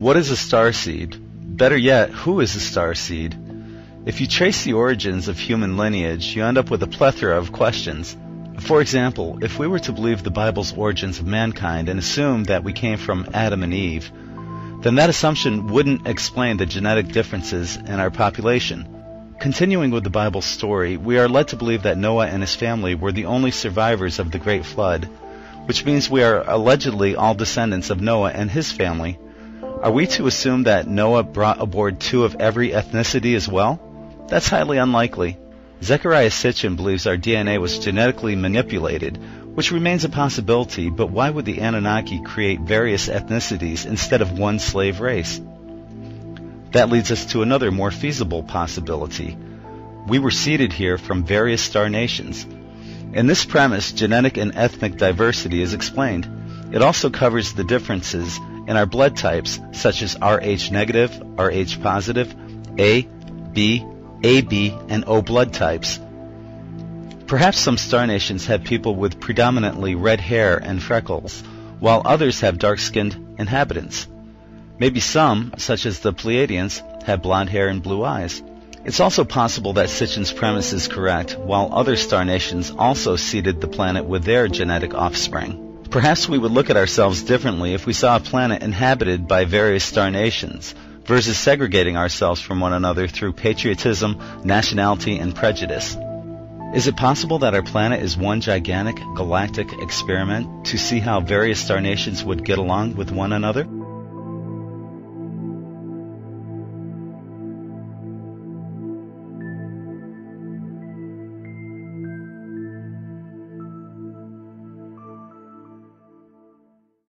What is a star seed? Better yet, who is a star seed? If you trace the origins of human lineage, you end up with a plethora of questions. For example, if we were to believe the Bible's origins of mankind and assume that we came from Adam and Eve, then that assumption wouldn't explain the genetic differences in our population. Continuing with the Bible's story, we are led to believe that Noah and his family were the only survivors of the Great Flood, which means we are allegedly all descendants of Noah and his family. Are we to assume that Noah brought aboard two of every ethnicity as well? That's highly unlikely. Zecharia Sitchin believes our DNA was genetically manipulated, which remains a possibility, but why would the Anunnaki create various ethnicities instead of one slave race? That leads us to another more feasible possibility. We were seeded here from various star nations. In this premise, genetic and ethnic diversity is explained. It also covers the differences in our blood types, such as Rh negative, Rh positive, A, B, AB, and O blood types. Perhaps some star nations have people with predominantly red hair and freckles, while others have dark-skinned inhabitants. Maybe some, such as the Pleiadians, have blonde hair and blue eyes. It's also possible that Sitchin's premise is correct, while other star nations also seeded the planet with their genetic offspring. Perhaps we would look at ourselves differently if we saw a planet inhabited by various star nations, versus segregating ourselves from one another through patriotism, nationality, and prejudice. Is it possible that our planet is one gigantic galactic experiment to see how various star nations would get along with one another?